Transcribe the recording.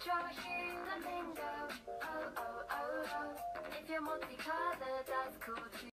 flamingo. Oh, oh, oh, oh. If you're multicolored, that's cool.